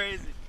crazy.